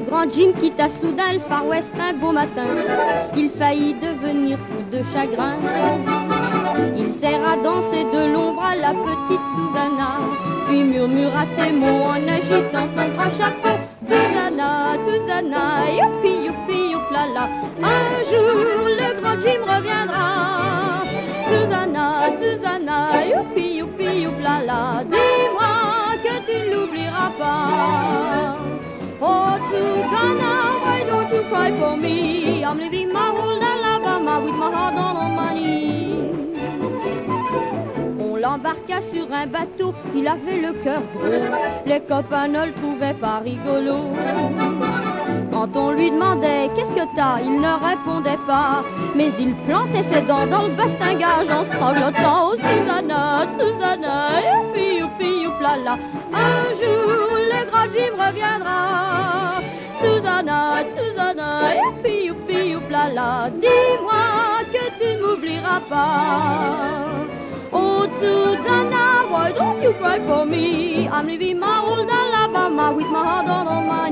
grand Jim quitta soudain le Far West un beau matin. Il faillit devenir fou de chagrin. Il serra danser de l'ombre à la petite Susanna, puis murmura ses mots en agitant son grand chapeau. Susanna, Susanna, youpi, youpi, youplala. Un jour, le grand Jim reviendra. Susanna, Susanna, youpi, youpi, youplala. Dis-moi que tu ne l'oublieras pas. Oh, Susanna, why don't you cry for me? I'm leaving my old Alabama with my heart on my knee. On l'embarqua sur un bateau, il avait le cœur gros. Les copains ne le trouvaient pas rigolo. Quand on lui demandait qu'est-ce que t'as, il ne répondait pas. Mais il plantait ses dents dans le bastingage en sanglotant. Oh Susanna, Susanna, youpi, youpi, youplala. Un jour, Jim reviendra. Susanna, Susanna, youpi, youpi, youplala. Dis-moi que tu ne m'oublieras pas. Oh Susanna, why don't you cry for me? I'm leaving my old Alabama with my heart on my.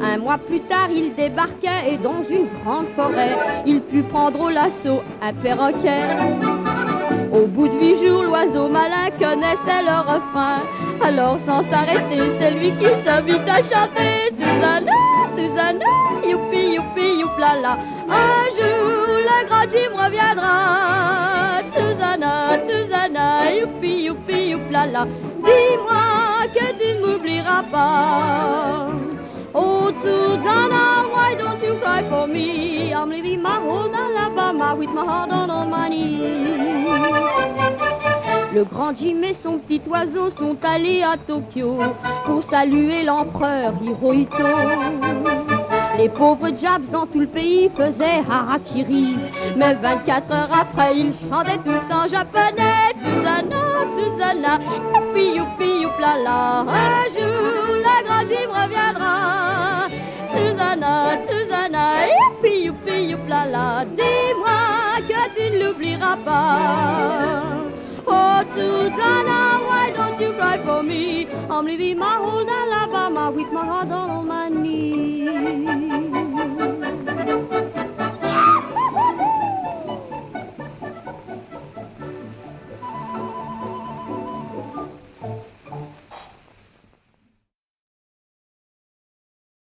Un mois plus tard, il débarquait et dans une grande forêt, il put prendre au lasso un perroquet. Au bout de huit jours, l'oiseau malin connaissait le refrain. Alors sans s'arrêter, c'est lui qui se à chanter. Susanna, Susanna, youpi, youpi, youplala. Un jour, le grand Jim reviendra. Susanna, Susanna, youpi, youpi, youplala. Dis-moi que tu ne m'oublieras pas. Oh, Susanna, why don't you cry for me? I'm leaving my home Alabama with my heart on my knee. Le grand Jim et son petit oiseau sont allés à Tokyo pour saluer l'empereur Hirohito. Les pauvres Jabs dans tout le pays faisaient harakiri. Mais 24 heures après, ils chantaient tous en japonais. Susanna, Susanna, youpi, youpi, youplala. Un jour, le grand Jim reviendra. Susanna, Susanna, youpi, youpi, youplala. Dis-moi que tu ne l'oublieras pas. Susanna, why don't you cry for me? I'm leaving my old Alabama with my heart on my knee.